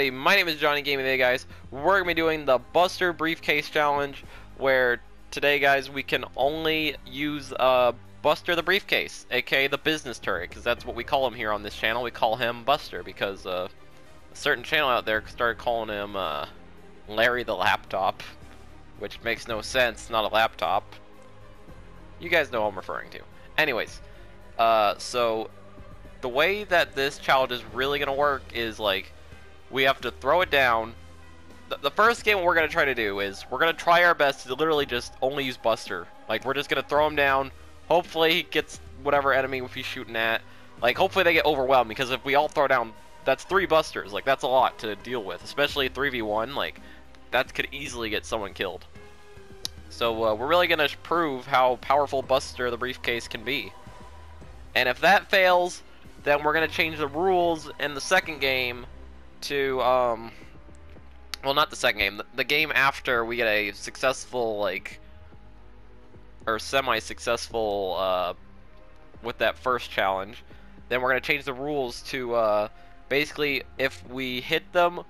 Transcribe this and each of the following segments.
everybody? My name is JohnEE Gaming today, guys. We're going to be doing the Buster Briefcase Challenge, where today, guys, we can only use uh, Buster the Briefcase, aka the business turret, because that's what we call him here on this channel. We call him Buster, because uh, a certain channel out there started calling him uh, Larry the Laptop, which makes no sense, not a laptop. You guys know I'm referring to. Anyways, uh, so the way that this challenge is really going to work is like we have to throw it down. The, the first game we're going to try to do is we're going to try our best to literally just only use Buster. Like we're just going to throw him down. Hopefully he gets whatever enemy he's shooting at. Like hopefully they get overwhelmed because if we all throw down that's three busters. Like that's a lot to deal with, especially 3v1. Like that could easily get someone killed. So uh, we're really going to prove how powerful Buster the briefcase can be. And if that fails, then we're going to change the rules in the second game to, um, well, not the second game, the, the game after we get a successful, like, or semi-successful, uh, with that first challenge. Then we're going to change the rules to, uh, basically, if we hit them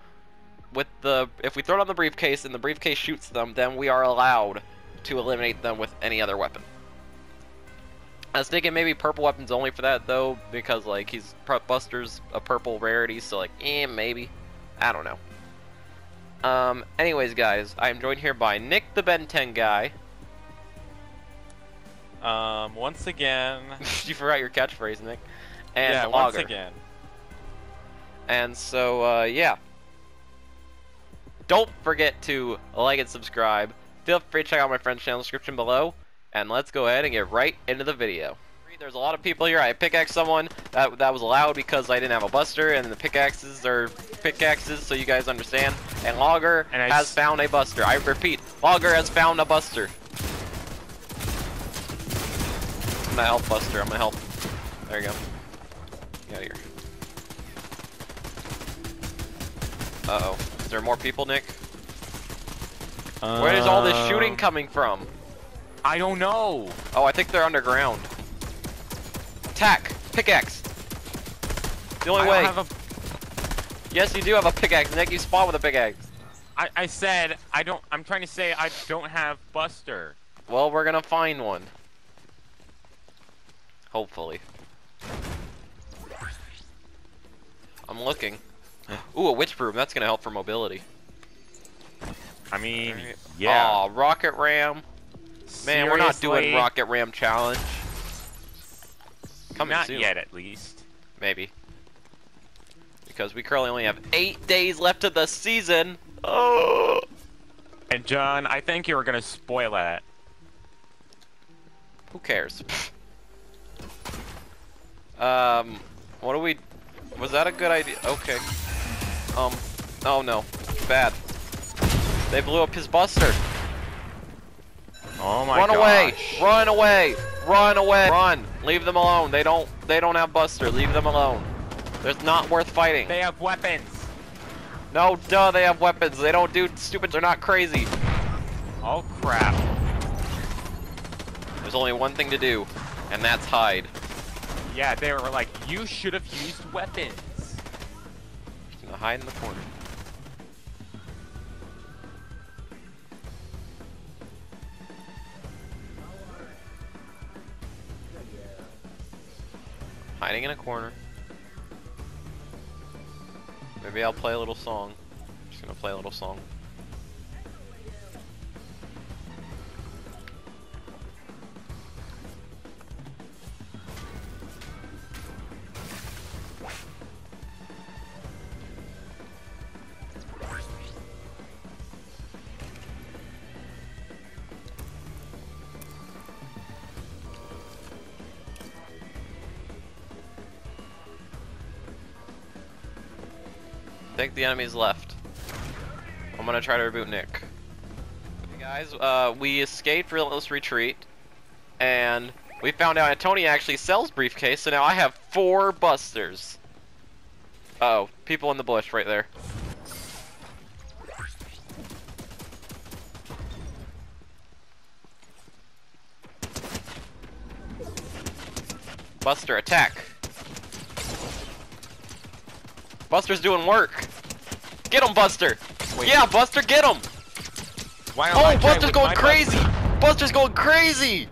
with the, if we throw it on the briefcase and the briefcase shoots them, then we are allowed to eliminate them with any other weapon. I was thinking maybe purple weapons only for that though, because like he's Buster's a purple rarity, so like, eh, maybe. I don't know. Um, anyways, guys, I am joined here by Nick the Ben 10 guy. Um, once again. you forgot your catchphrase, Nick. And yeah, Logger. once again. And so, uh, yeah. Don't forget to like and subscribe. Feel free to check out my friend's channel description below. And let's go ahead and get right into the video. There's a lot of people here. I pickaxe someone. That that was allowed because I didn't have a buster, and the pickaxes are pickaxes, so you guys understand. And Logger and has found a buster. I repeat, Logger has found a buster. I'm gonna help Buster. I'm gonna help. There you go. Get out of here. Uh oh. Is there more people, Nick? Where is all this shooting Um, coming from? I don't know. Oh, I think they're underground. Attack! Pickaxe! The only I way. a. Yes, you do have a pickaxe, Nick. You spawn with a pickaxe. I, I said I don't. I'm trying to say I don't have Buster. Well, we're gonna find one. Hopefully. I'm looking. Ooh, a witch broom. That's gonna help for mobility. I mean, Alright. yeah. Aw, rocket ram. Man, we're not doing rocket ram challenge. Coming Not soon. yet, at least. Maybe. Because we currently only have eight days left of the season. Oh. And John, I think you were gonna spoil that. Who cares? um, what do we? Was that a good idea? Okay. Um, oh no, bad. They blew up his buster. Oh my run gosh. away! Run away! Run away! Run! Leave them alone. They don't. They don't have buster. Leave them alone. There's not worth fighting. They have weapons. No, duh. They have weapons. They don't do stupid. They're not crazy. Oh crap. There's only one thing to do, and that's hide. Yeah, they were like, you should have used weapons. Just gonna hide in the corner. Hiding in a corner. Maybe I'll play a little song. Just gonna play a little song. Think the enemy's left. I'm gonna try to reboot Nick. Hey guys, uh, we escaped Relentless Retreat, and we found out Tony actually sells briefcase, so now I have four busters. Uh oh, people in the bush right there. Buster, attack! Buster's doing work! Get him, Buster! Wait. Yeah, Buster, get him! Why Oh, Buster's going crazy! Buster? Buster's going crazy!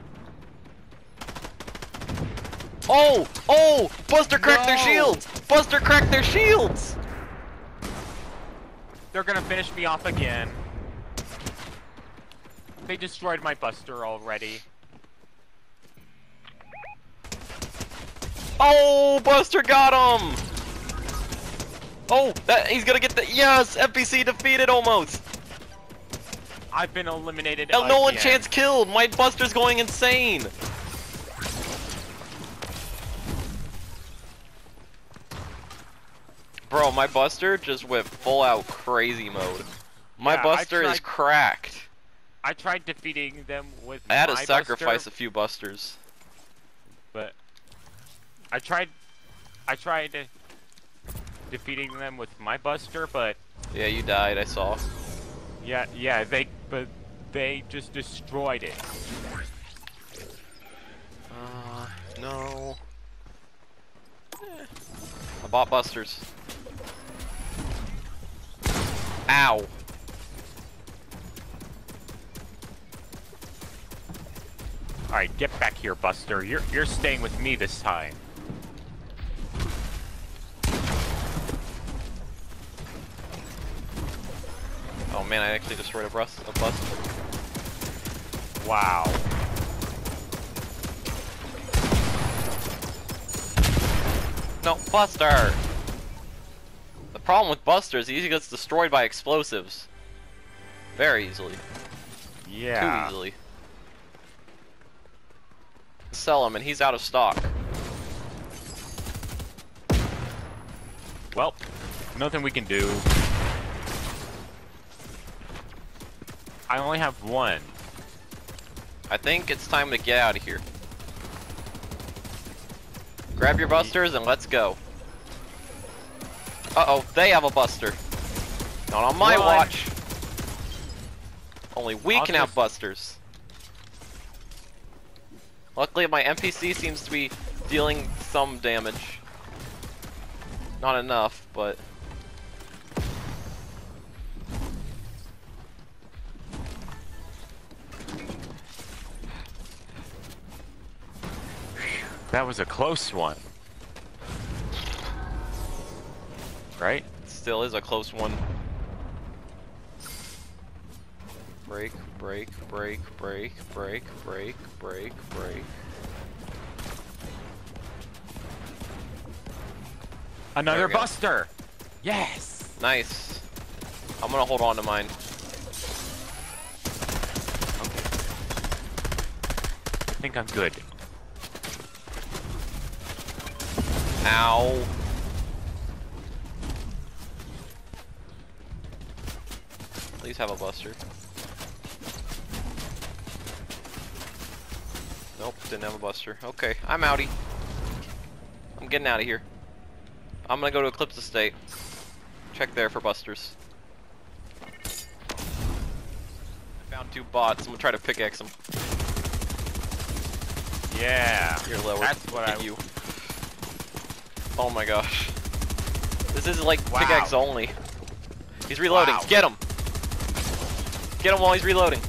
Oh! Oh! Buster cracked their shields! Buster cracked their shields! They're gonna finish me off again. They destroyed my Buster already. Oh! Buster got him! Oh! That, he's gonna get the- Yes! FBC defeated almost! I've been eliminated. No, no one chance killed! My Buster's going insane! Bro, my Buster just went full out crazy mode. My Yeah, Buster is cracked. I tried defeating them with I had to sacrifice Buster, a few Busters. but I tried. I tried defeating them with my Buster, but Yeah, you died, I saw. yeah, yeah, they but they just destroyed it. Uh, no. Eh. I bought Busters. Ow. All right, get back here, Buster. You're you're staying with me this time. Man, I actually destroyed a, bus a Buster. Wow. No, Buster! The problem with Buster is he usually gets destroyed by explosives. Very easily. Yeah. Too easily. Sell him and he's out of stock. Well, nothing we can do. I only have one. I think it's time to get out of here. Grab your busters and let's go. Uh-oh, they have a buster. Not on my Run. watch. Only we I'll can have busters. Luckily, my NPC seems to be dealing some damage. Not enough, but... That was a close one. Right? Still is a close one. Break, break, break, break, break, break, break, break. Another we go. Buster! Yes! Nice. I'm gonna hold on to mine. I think I'm good. Ow. Please have a buster. Nope, didn't have a buster. Okay, I'm outie. I'm getting out of here. I'm gonna go to Eclipse Estate. Check there for busters. I found two bots. I'm gonna try to pickaxe them. Yeah. You're lower. That's what I- you. Oh my gosh. This is like Wow. pickaxe only. He's reloading. Wow. Get him. Get him while he's reloading.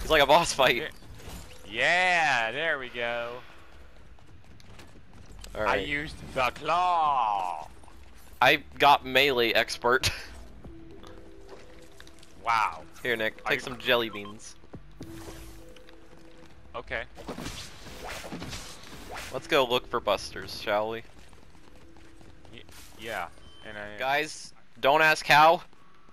He's like a boss fight. Yeah. There we go. I used the claw. I got melee expert. Wow. Here, Nick. Take some jelly beans. Okay. Let's go look for busters, shall we? Y yeah. And I. Guys, don't ask how,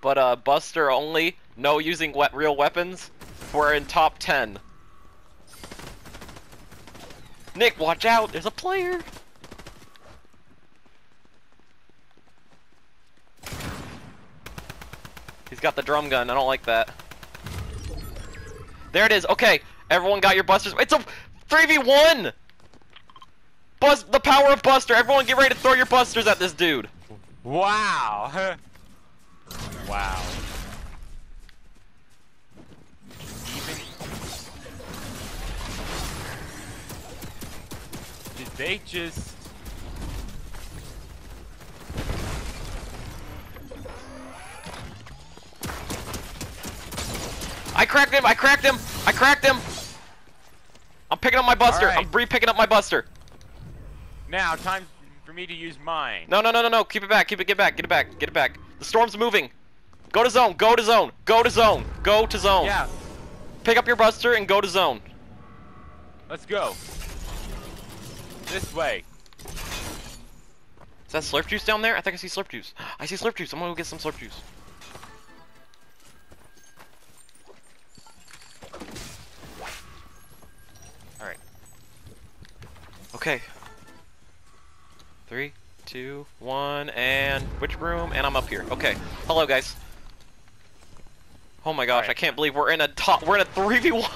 but uh, Buster only, no using we real weapons. We're in top 10. Nick, watch out! There's a player! He's got the drum gun. I don't like that. There it is. Okay, everyone got your busters. It's a 3v1! Buzz the power of Buster. Everyone get ready to throw your busters at this dude. Wow. wow. Did they just I cracked him! I cracked him! I cracked him! I'm picking up my buster! Right. I'm re-picking up my buster! Now, time for me to use mine. No, no, no, no, no. Keep it back. Keep it. Get back. Get it back. Get it back. The storm's moving. Go to zone. Go to zone. Go to zone. Go to zone. Yeah, Pick up your buster and go to zone. let's go. This way. Is that slurp juice down there? I think I see slurp juice. I see slurp juice. I'm gonna go get some slurp juice. Alright. Okay. Two, one, and which room? And I'm up here. Okay. Hello, guys. Oh my gosh, Alright. I can't believe we're in a top. We're in a 3v1.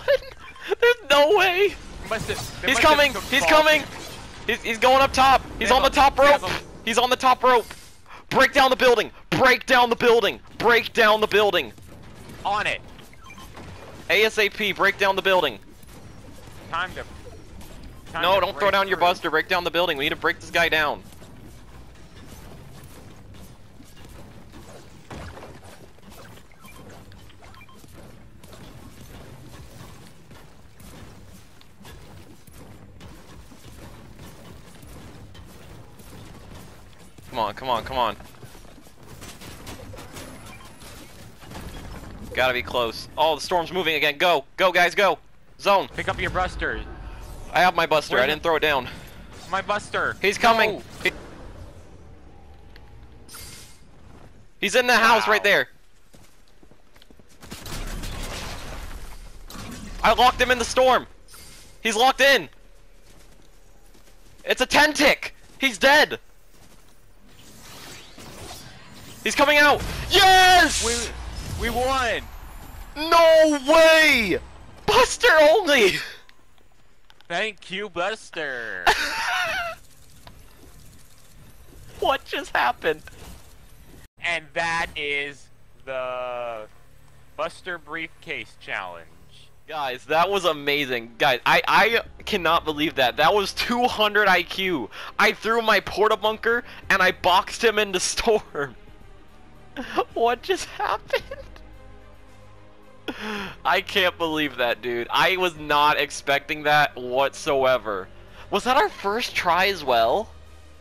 There's no way. Have, He's coming! He's coming! He's, he's going up top! He's on the top rope! He's on the top rope! Break down the building! Break down the building! Break down the building! On it. ASAP, break down the building! Time to. Time No, to don't throw down your buster, break down the building. We need to break this guy down. Come on, come on, come on. Gotta be close. Oh, the storm's moving again. Go, go, guys, go. Zone. Pick up your buster. I have my buster. Where's I didn't throw it down. My buster. He's coming. No. He's in the house right there. I locked him in the storm. He's locked in. It's a ten tick. He's dead. He's coming out. Yes! We we won. No way! Buster only! Thank you, Buster. what just happened? and that is the Buster Briefcase Challenge. Guys, that was amazing. Guys, I, I cannot believe that. That was 200 IQ. I threw my porta bunker and I boxed him into storm. what just happened? I can't believe that, dude. I was not expecting that whatsoever. Was that our first try as well?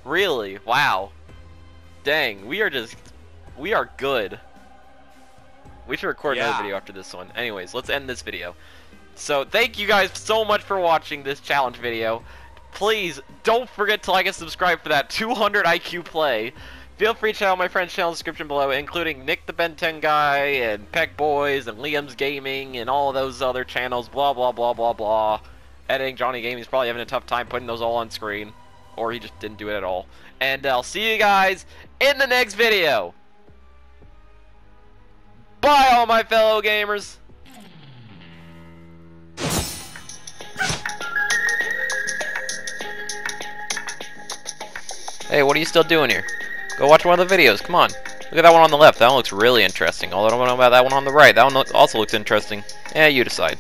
Really? Wow. Dang, we are just... We are good. We should record Yeah. another video after this one. Anyways, let's end this video. So, thank you guys so much for watching this challenge video. Please, don't forget to like and subscribe for that 200 IQ play. Feel free to check out my friend's channel description below, including Nick the Ben 10 guy, and Peck Boys, and Liam's Gaming, and all those other channels, blah blah blah blah blah. Editing JohnEE Gaming, he's probably having a tough time putting those all on screen. Or he just didn't do it at all. And I'll see you guys in the next video. Bye, all my fellow gamers. Hey, what are you still doing here? Go watch one of the videos. Come on. Look at that one on the left. That one looks really interesting. Although I don't know about that one on the right. That one also looks interesting. Yeah, you decide.